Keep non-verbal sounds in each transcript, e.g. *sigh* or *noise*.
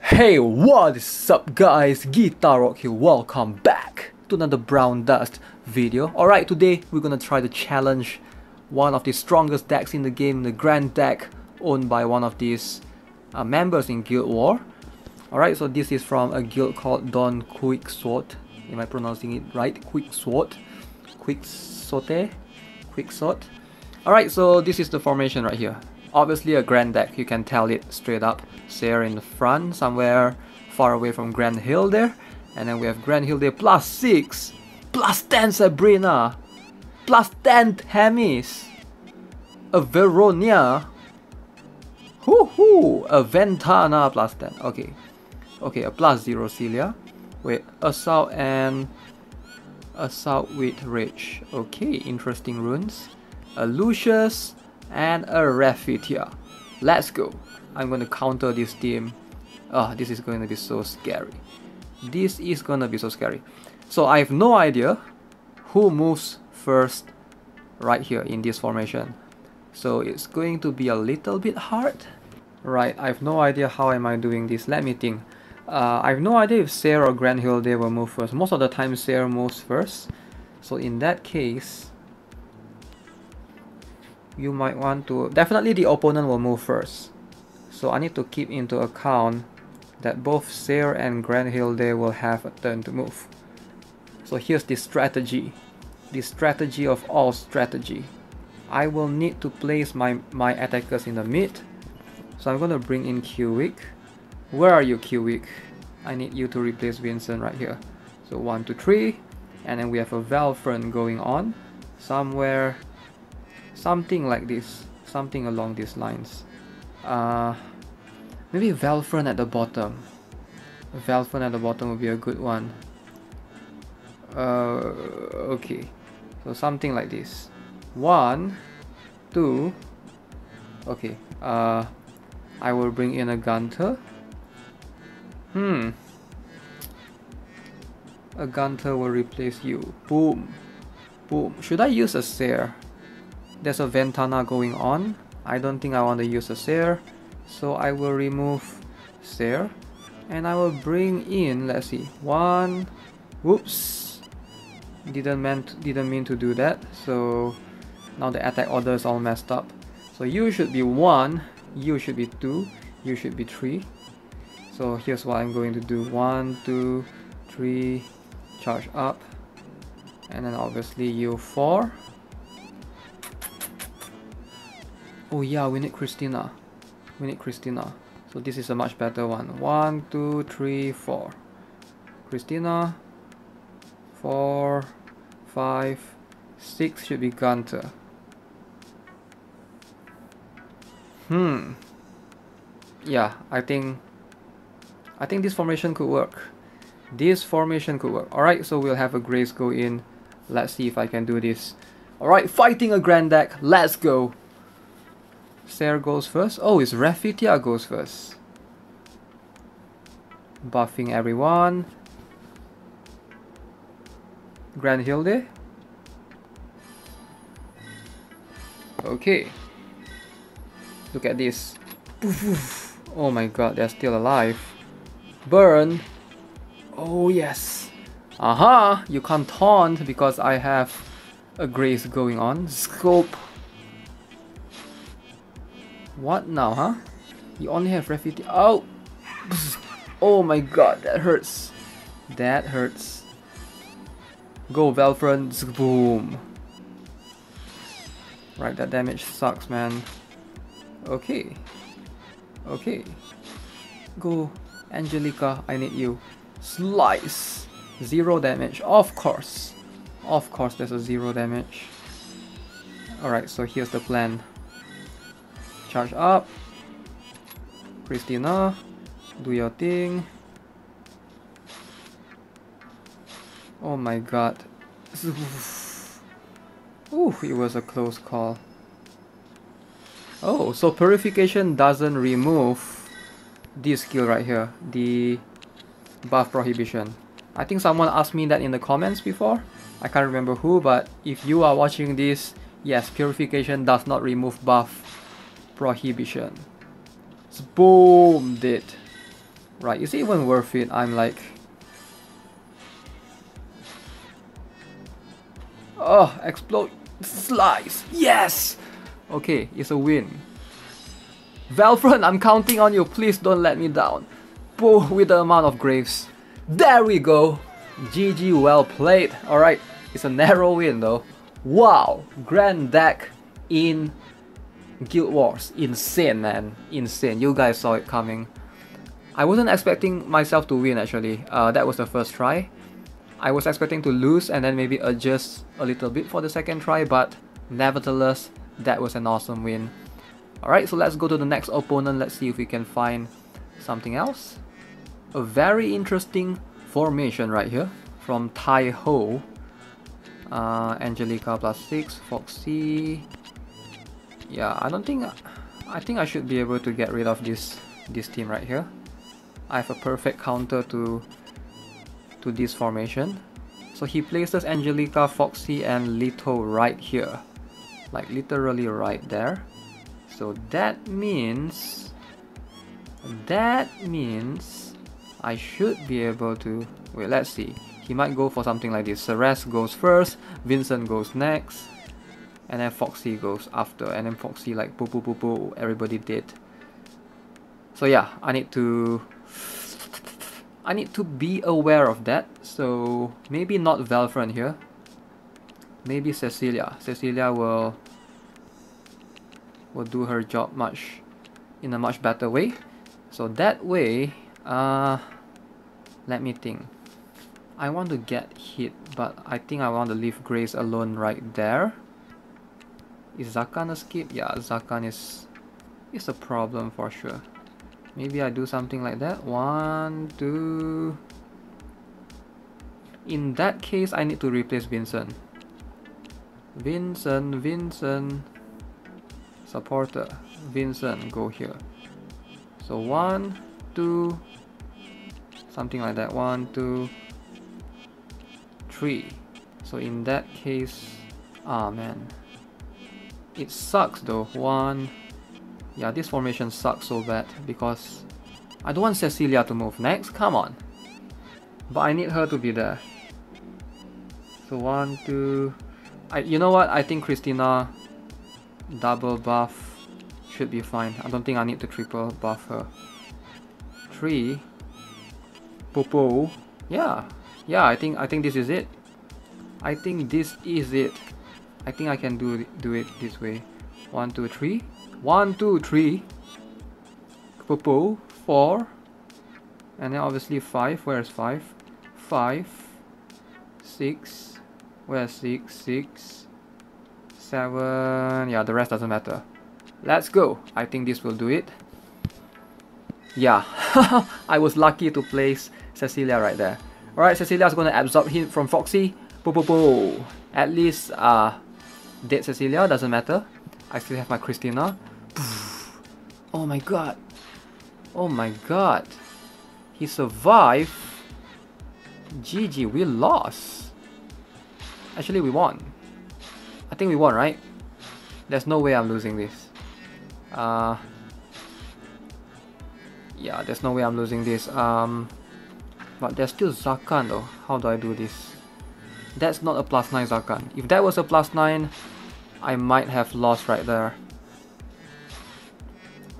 Hey, what is up guys? Guitar Rock here, welcome back to another Brown Dust video. Alright, today we're gonna try to challenge one of the strongest decks in the game, the Gran deck owned by one of these uh, members in Guild War. Alright, so this is from a guild called Don Quicksword. Am I pronouncing it right? Quick Sword, Quick Quicksword? Quicksote? Quicksword? Alright, so this is the formation right here. Obviously a Gran deck, you can tell it straight up. Seir in the front, somewhere far away from Granhildr. And then we have Granhildr, plus 6, plus 10 Sabrina, plus 10 Hemis, a Veronia, hoo hoo, a Ventana plus 10, okay. Okay, a plus 0 Celia, wait, Assault and Assault with Rage, okay, interesting runes, a Lucius, and a Raffetia. Let's go. I'm going to counter this team. Oh, this is going to be so scary. This is going to be so scary. So I have no idea who moves first right here in this formation. So it's going to be a little bit hard. Right, I have no idea how am I doing this. Let me think. Uh, I have no idea if Seir or Granhildr they will move first. Most of the time Seir moves first. So in that case, you might want to... Definitely the opponent will move first. So I need to keep into account that both Seir and Granhildr will have a turn to move. So here's the strategy. The strategy of all strategy. I will need to place my, my attackers in the mid. So I'm gonna bring in Kiwick. Where are you Kiwick? I need you to replace Vincent right here. So 1, 2, 3. And then we have a Valephron going on. Somewhere something like this. Something along these lines. Uh, maybe Valephron at the bottom. Valephron at the bottom would be a good one. Uh, okay. So something like this. One two. Okay. Uh, I will bring in a Gunter. Hmm. A Gunter will replace you. Boom. Boom. Should I use a Seir there's a Ventana going on. I don't think I want to use a Seir. So I will remove Seir. And I will bring in, let's see, one, whoops. Didn't meant didn't mean to do that. So now the attack order is all messed up. So you should be one, you should be two, you should be three. So here's what I'm going to do. One, two, three, charge up. And then obviously you four. Oh yeah, we need Christina. We need Christina. So this is a much better one. One, two, three, four. Christina. Four, five, six should be Gunter. Hmm. Yeah, I think I think this formation could work. This formation could work. Alright, so we'll have a Grace go in. Let's see if I can do this. Alright, fighting a Gran deck. Let's go. Seir goes first. Oh, it's Raffetia goes first. Buffing everyone. Granhildr. Okay. Look at this. Oh my god, they're still alive. Burn. Oh yes. Aha! You can't taunt because I have a grace going on. Scope what now, huh? You only have refugee. Oh! *laughs* Oh my god, that hurts. That hurts. Go, Valephron. Boom. Right, that damage sucks, man. Okay. Okay. Go, Angelica. I need you. Slice. Zero damage. Of course. Of course, there's a zero damage. Alright, so here's the plan. Charge up. Christina, do your thing. Oh my god. *laughs* Ooh, it was a close call. Oh, so purification doesn't remove this skill right here, the buff prohibition. I think someone asked me that in the comments before. I can't remember who, but if you are watching this, yes, purification does not remove buff prohibition. Boom! Did. Right, is it even worth it? I'm like... Oh, explode. Slice. Yes! Okay, it's a win. Valfron, I'm counting on you. Please don't let me down. Pull with the amount of graves. There we go. GG, well played. Alright, it's a narrow win though. Wow, gran deck in Guild Wars. Insane, man. Insane. You guys saw it coming. I wasn't expecting myself to win actually. Uh, that was the first try. I was expecting to lose and then maybe adjust a little bit for the second try, but nevertheless, that was an awesome win. Alright, so let's go to the next opponent. Let's see if we can find something else. A very interesting formation right here from Tai Ho. Uh, Angelica plus 6, Foxy. Yeah, I don't think... I think I should be able to get rid of this, this team right here. I have a perfect counter to to this formation. So he places Angelica, Foxy, and Lito right here. Like literally right there. So that means... That means... I should be able to... Wait, let's see. He might go for something like this. Ceres goes first, Vincent goes next, and then Foxy goes after. And then Foxy like boo boo boo boo everybody did. So yeah, I need to I need to be aware of that. So maybe not Valfron here. Maybe Cecilia. Cecilia will will do her job much in a much better way. So that way, uh, let me think. I want to get hit, but I think I want to leave Grace alone right there. Is Zakan skip? Yeah, Zakan is is a problem for sure. Maybe I do something like that. One, two. In that case, I need to replace Vincent. Vincent, Vincent. Supporter. Vincent, go here. So one, two. Something like that. One, two, three. So in that case, ah man. It sucks though. One, yeah, this formation sucks so bad because I don't want Cecilia to move next, come on. But I need her to be there. So one, two... I, you know what, I think Christina double buff should be fine. I don't think I need to triple buff her. Three. Popo. Yeah. Yeah, I think I think this is it. I think this is it. I think I can do do it this way. One, two, three. One, two, three. Popo, four. And then obviously five. Where's five? Five. Six. Where's six? Six. Seven. Yeah, the rest doesn't matter. Let's go. I think this will do it. Yeah, *laughs* I was lucky to place Cecilia right there. Alright, Cecilia's gonna absorb him from Foxy. Po po po. At least uh dead Cecilia doesn't matter. I still have my Christina. Oh my god. Oh my god. He survived. GG, we lost. Actually, we won. I think we won, right? There's no way I'm losing this. Uh, yeah, there's no way I'm losing this. Um, but there's still Zakan though. How do I do this? That's not a plus 9 Zakan. If that was a plus 9, I might have lost right there.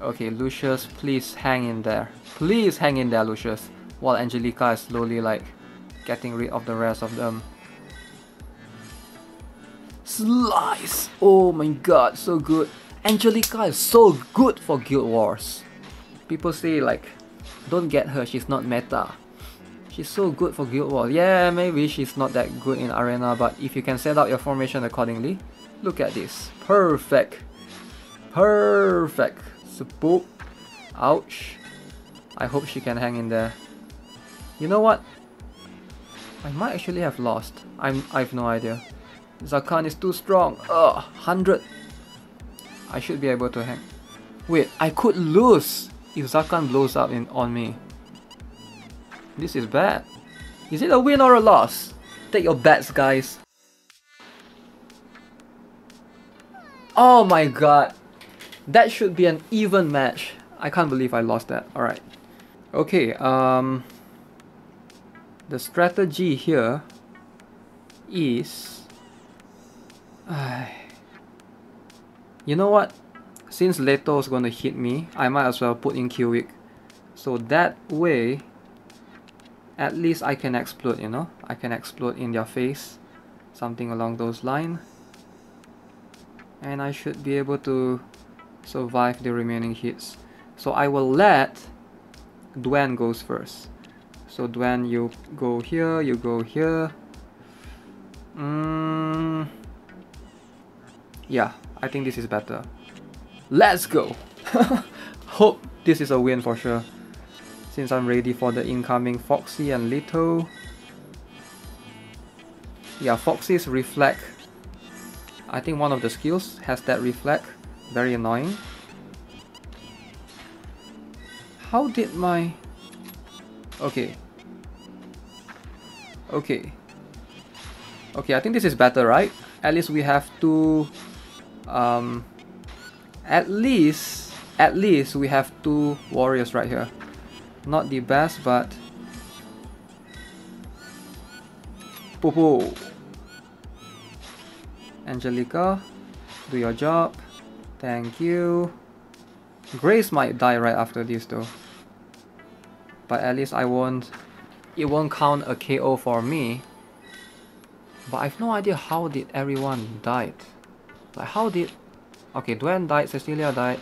Okay, Lucius, please hang in there. Please hang in there, Lucius. While Angelica is slowly like getting rid of the rest of them. Slice! Oh my god, so good. Angelica is so good for Guild Wars. People say like, don't get her, she's not meta. She's so good for Guild Wars. Yeah, maybe she's not that good in Arena, but if you can set up your formation accordingly, Look at this. Perfect. Perfect. Spook. Ouch. I hope she can hang in there. You know what? I might actually have lost. I'm I have no idea. Zakan is too strong. Ugh, 100. I should be able to hang. Wait, I could lose if Zakan blows up in on me. This is bad. Is it a win or a loss? Take your bets, guys. Oh my god. That should be an even match. I can't believe I lost that. Alright. Okay, um, the strategy here is, *sighs* you know what? Since Leto is gonna hit me, I might as well put in Kiwick. So that way, at least I can explode, you know? I can explode in their face. Something along those lines. And I should be able to survive the remaining hits. So I will let Dwayne goes first. So Dwayne, you go here, you go here. Mm, yeah, I think this is better. Let's go! *laughs* Hope this is a win for sure. Since I'm ready for the incoming Foxy and Little. Yeah, Foxy's Reflect. I think one of the skills has that Reflect. Very annoying. How did my... Okay. Okay. Okay, I think this is better, right? At least we have two... Um, at least... At least we have two warriors right here. Not the best, but... Popo. Angelica, do your job. Thank you. Grace might die right after this though. But at least I won't... It won't count a KO for me. But I've no idea how did everyone died. Like how did... Okay, Dwayne died, Cecilia died.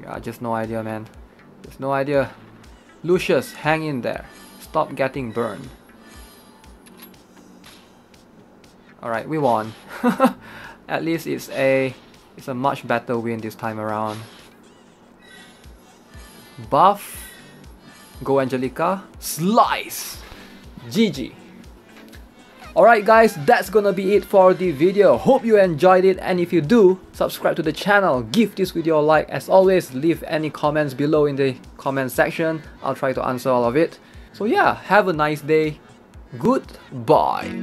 Yeah, just no idea man. Just no idea. Lucius, hang in there. Stop getting burned. Alright, we won. *laughs* At least it's a it's a much better win this time around. Buff. Go Angelica. Slice! GG. Alright guys, that's gonna be it for the video. Hope you enjoyed it and if you do, subscribe to the channel, give this video a like. As always, leave any comments below in the comment section. I'll try to answer all of it. So yeah, have a nice day. Goodbye.